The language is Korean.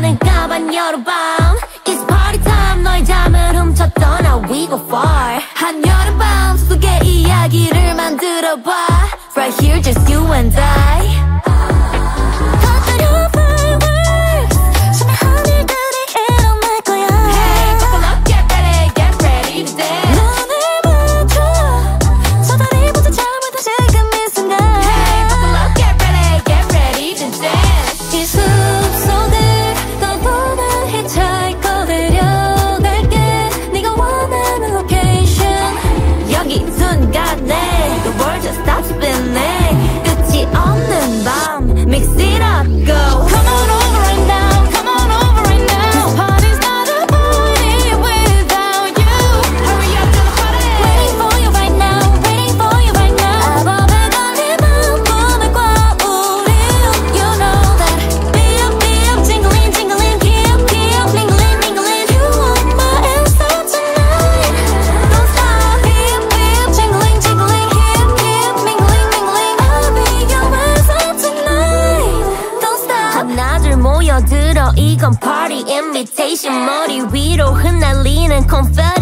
나는 까만 여름밤 It's party time 너의 잠을 훔쳐 떠나 We go far 한여름밤 속의 이야기를 만들어봐 Right here just you and I 모여들어 이건 party invitation 머리 위로 흩날리는 confetti